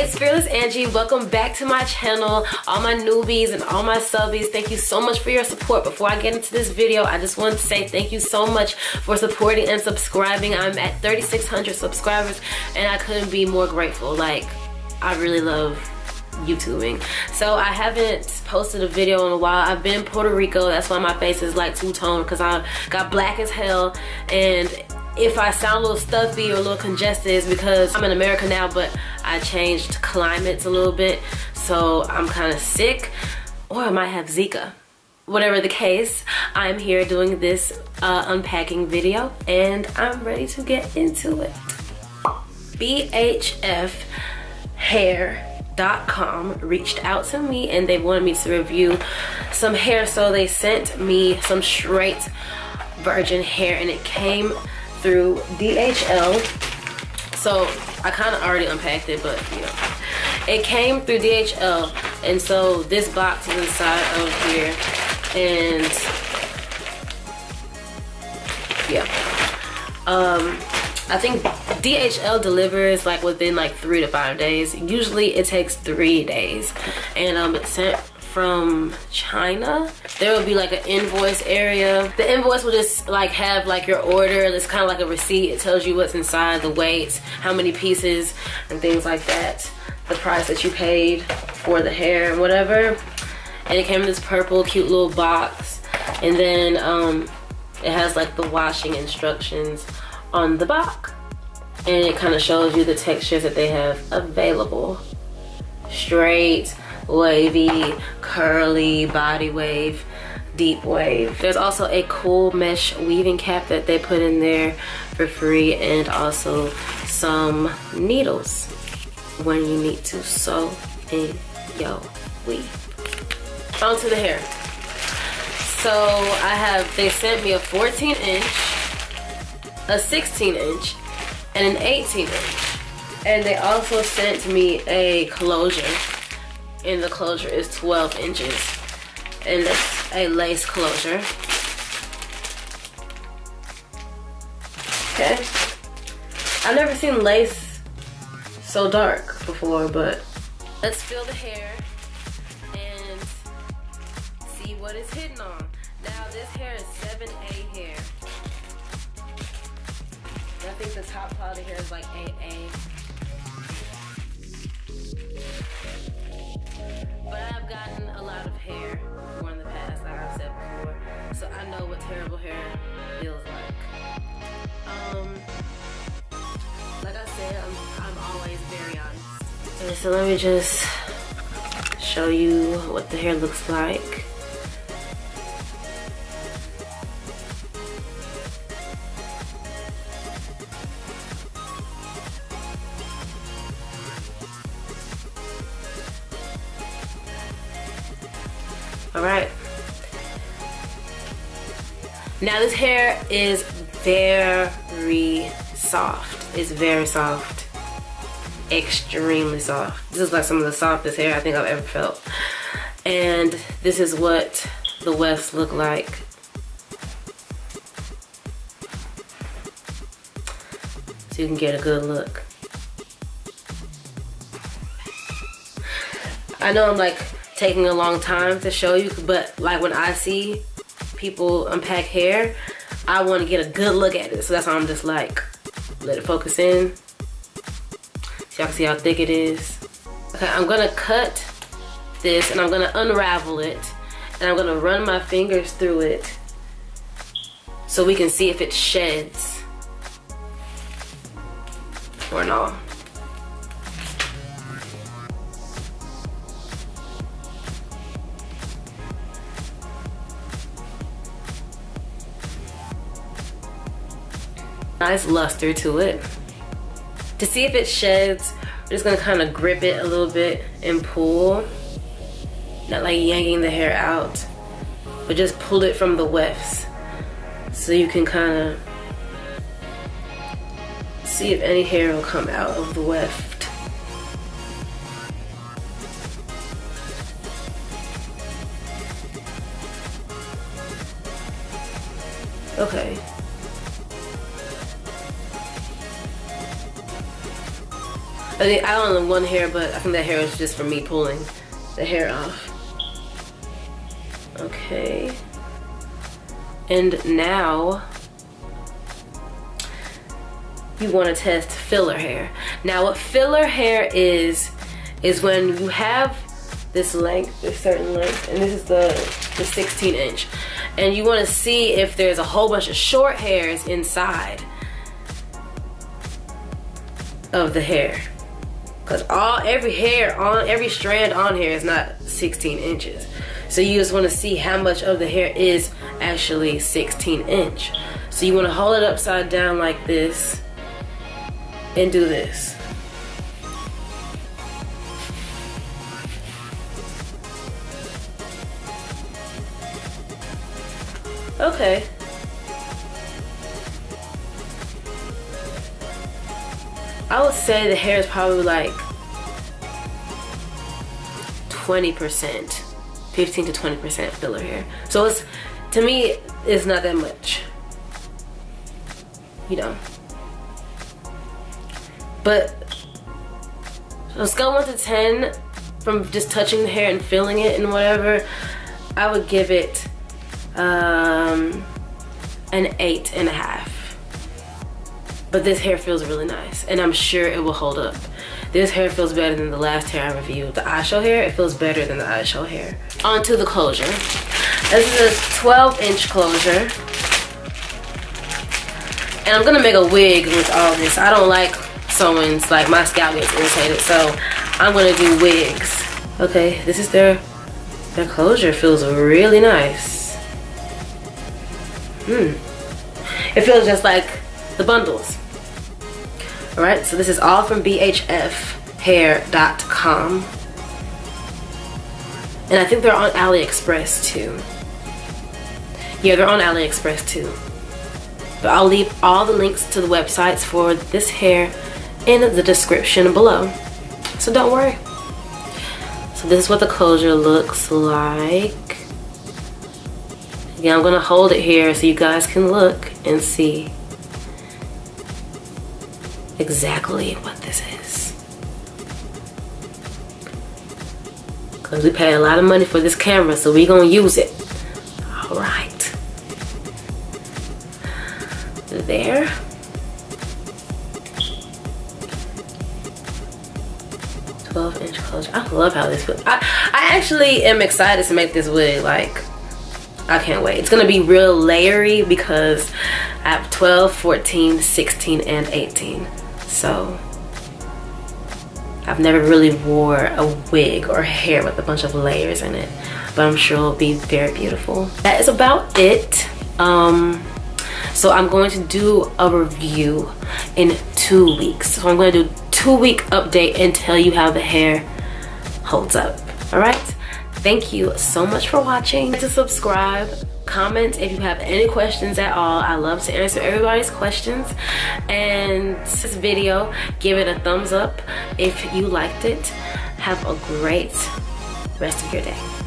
It's Fearless Angi. Welcome back to my channel. All my newbies and all my subbies, thank you so much for your support. Before I get into this video, I just want to say thank you so much for supporting and subscribing. I'm at 3,600 subscribers and I couldn't be more grateful. Like, I really love YouTubing. So I haven't posted a video in a while. I've been in Puerto Rico. That's why my face is like two-tone because I got black as hell and if I sound a little stuffy or a little congested it's because I'm in America now but I changed climates a little bit so I'm kind of sick or I might have Zika. Whatever the case, I'm here doing this uh, unpacking video and I'm ready to get into it. BHF Hair.com reached out to me and they wanted me to review some hair so they sent me some straight virgin hair and it came through DHL. So I kind of already unpacked it, but you know, it came through DHL. And so this box is inside of here. And yeah. Um, I think DHL delivers like within like three to five days. Usually it takes three days. And um, it's sent from China. There will be like an invoice area. The invoice will just like have like your order. It's kind of like a receipt. It tells you what's inside, the weight, how many pieces, and things like that. The price that you paid for the hair and whatever. And it came in this purple cute little box. And then um, it has like the washing instructions on the box. And it kind of shows you the textures that they have available. Straight, wavy, curly, body wave, deep wave. There's also a cool mesh weaving cap that they put in there for free and also some needles when you need to sew in your weave. Onto the hair. So I have, they sent me a 14 inch, a 16 inch, and an 18 inch. And they also sent me a closure and the closure is 12 inches. And it's a lace closure. Okay. I've never seen lace so dark before, but let's feel the hair and see what it's hitting on. Now this hair is 7A hair. I think the top quality hair is like 8A. Okay, so let me just show you what the hair looks like. All right. Now this hair is very soft. It's very soft. Extremely soft. This is like some of the softest hair I think I've ever felt. And this is what the wefts look like. So you can get a good look. I know I'm like taking a long time to show you, but like when I see people unpack hair, I want to get a good look at it. So that's why I'm just like, let it focus in. Y'all can see how thick it is. Okay, I'm gonna cut this and I'm gonna unravel it and I'm gonna run my fingers through it so we can see if it sheds or not. nice luster to it. To see if it sheds, we're just gonna kind of grip it a little bit and pull. Not like yanking the hair out, but just pull it from the wefts. So you can kind of see if any hair will come out of the weft. Okay. I I don't know one hair, but I think that hair is just for me pulling the hair off. Okay. And now you want to test filler hair. Now what filler hair is, is when you have this length, this certain length, and this is the, the 16 inch. And you want to see if there's a whole bunch of short hairs inside of the hair. Cause all every hair on every strand on here is not 16 inches. So you just want to see how much of the hair is actually 16 inch. So you want to hold it upside down like this and do this. Okay. I would say the hair is probably like 20%, 15 to 20% filler hair. So it's, to me, it's not that much. You know. But on scale 1 to 10, from just touching the hair and feeling it and whatever, I would give it um, an eight and a half. But this hair feels really nice and I'm sure it will hold up. This hair feels better than the last hair I reviewed. The iShow hair, it feels better than the iShow hair. On to the closure. This is a 12 inch closure. And I'm gonna make a wig with all this. I don't like someone's, like my scalp gets irritated, so I'm gonna do wigs. Okay, this is their, their closure. Feels really nice. Hmm. It feels just like the bundles. All right, so this is all from bhfhair.com. And I think they're on AliExpress too. Yeah, they're on AliExpress too. But I'll leave all the links to the websites for this hair in the description below. So don't worry. So this is what the closure looks like. Again, I'm gonna hold it here so you guys can look and see exactly what this is. Because we paid a lot of money for this camera, so we gonna use it. All right. There. Twelve inch closure. I love how this feels. I, I actually am excited to make this wig. Like, I can't wait. It's gonna be real layery because I have 12, 14, 16, and 18. So I've never really wore a wig or hair with a bunch of layers in it, but I'm sure it'll be very beautiful. That is about it. Um, so I'm going to do a review in two weeks. So I'm going to do two week update and tell you how the hair holds up. All right. Thank you so much for watching. To subscribe, comment if you have any questions at all. I love to answer everybody's questions. And this video, give it a thumbs up if you liked it. Have a great rest of your day.